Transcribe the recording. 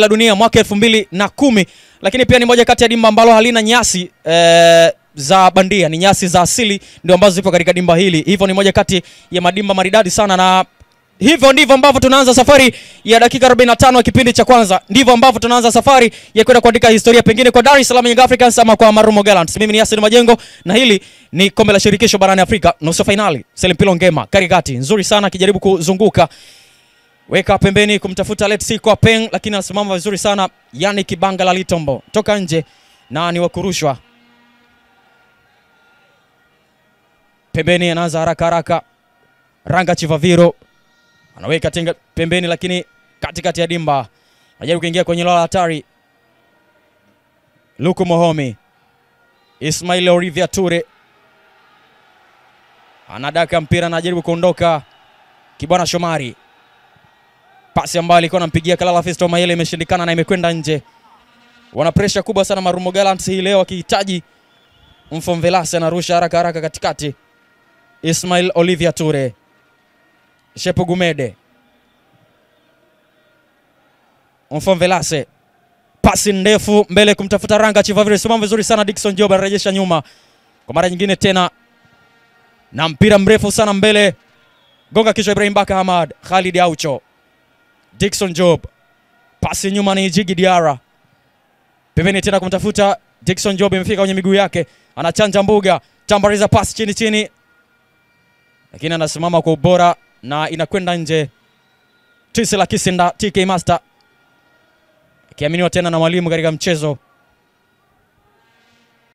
la dunia mwaka elfu mbili na kumi lakini pia ni moja kati ya dimba ambalo halina nyasi eh, za bandia, ni nyasi za asili ndio ambazo zipo katika dimba hili. Hivyo ni moja kati ya madimba maridadi sana, na hivyo ndivyo ambavyo tunaanza safari ya dakika 45 ya kipindi cha kwanza. Ndivyo ambavyo tunaanza safari ya kwenda kuandika historia pengine kwa Dar es Salaam Young Africans ama kwa Marumo Gallants. Mimi ni Yasin Majengo na hili ni kombe la shirikisho barani Afrika, nusu finali. Selim Pilo Ngema karikati nzuri sana akijaribu kuzunguka weka pembeni kumtafuta Let's see kwa Peng, lakini anasimama vizuri sana. Yani Kibanga la Litombo. Toka nje na ni wakurushwa pembeni, anaanza haraka haraka. Ranga Chivaviro. Anaweka tenga pembeni, lakini katikati ya dimba. Anajaribu kuingia kwenye lola hatari. Luku Mohomi, Ismail Olivia Ture anadaka mpira, anajaribu kuondoka. Kibwana Shomari pasi ambayo alikuwa anampigia Kalala Fisto Mayele imeshindikana na imekwenda nje. Wana presha kubwa sana Marumo Gallants hii leo wakihitaji Mfomvelase anarusha haraka haraka katikati. Ismail Olivia Ture, Shepo Gumede, Mfomvelase, pasi ndefu mbele kumtafuta Ranga Chivavire, simama vizuri sana. Dickson Job anarejesha nyuma kwa mara nyingine tena, na mpira mrefu sana mbele, gonga kichwa Ibrahim Baka Hamad, Khalid Aucho Dickson Job, pasi nyuma ni Jigi Diara, pembeni tena kumtafuta Dickson Job, imefika kwenye miguu yake, anachanja mbuga, tambariza pasi chini chini, lakini anasimama kwa ubora na inakwenda nje. Tisi la Kisinda TK Master akiaminiwa tena na mwalimu katika mchezo